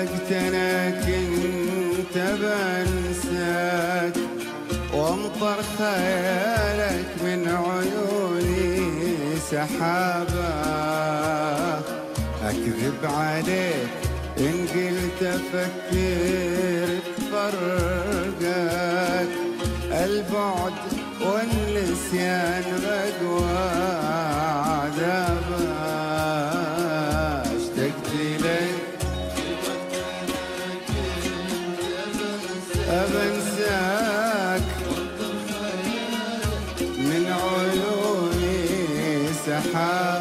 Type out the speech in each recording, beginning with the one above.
قلت أنا كنت بنساك وامطر خيالك من عيوني سحابة. أكذب عليك إن قلت أفكر تفرقك البعد والنسيان مقوى أبنساك من عيوني سحابة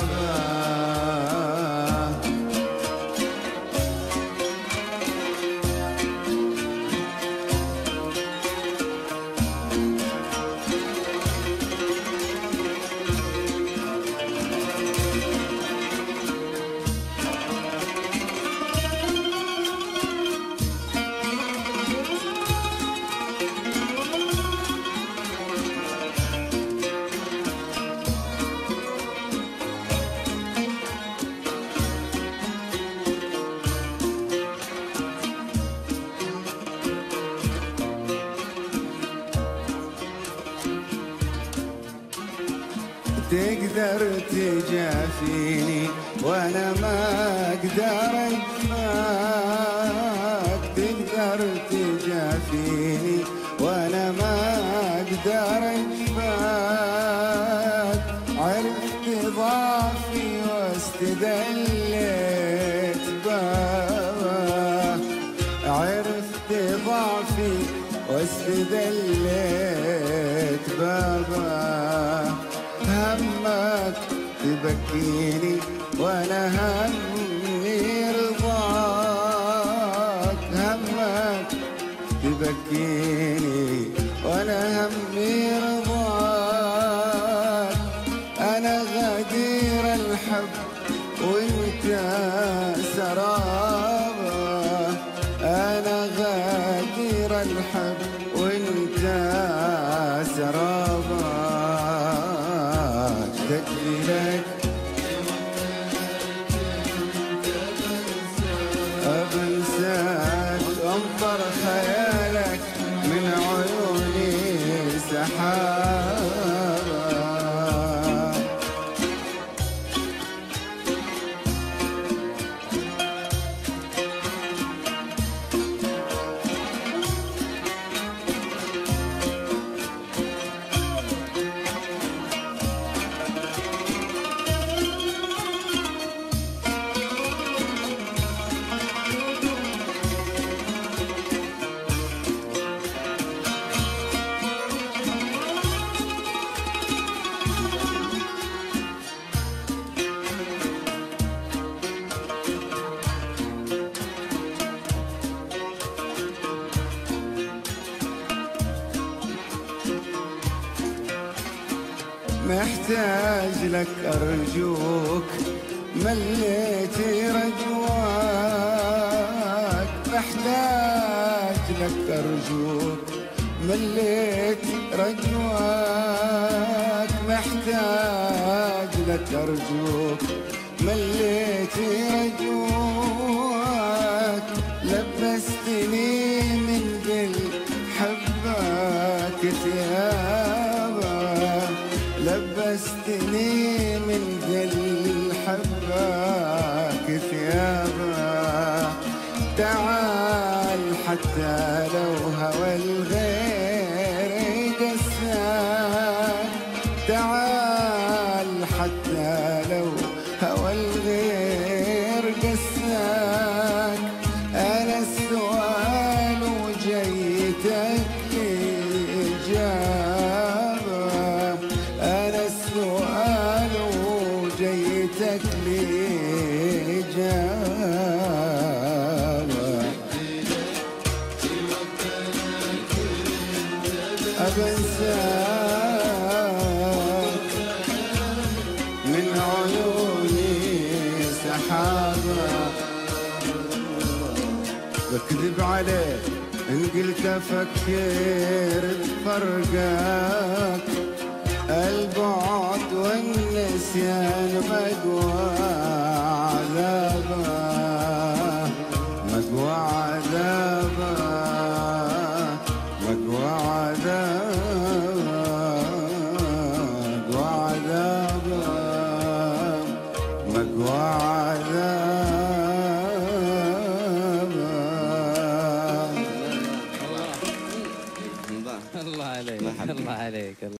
تقدر تجافيني وأنا ما أقدر اجفاك تقدر تجافيني وأنا ما أقدر اجفاك عرفت ضعفي واستدليت بابك عرفت ضعفي واستدليت بابا. همك تبكيني وأنا همي رضاك. همك تبكيني وأنا همي رضاك. أنا غدير الحب وأنت محتاج لك أرجوك مليت رجواك. محتاج لك أرجوك مليت رجواك. محتاج لك أرجوك لبستني من ذل حبك ثيابك تعال حتى لو أبنساك من عيوني سحابة. بكذب عليك إن قلت أفكر فرقك البعد والنسيان مقوى عذابه Friday. Good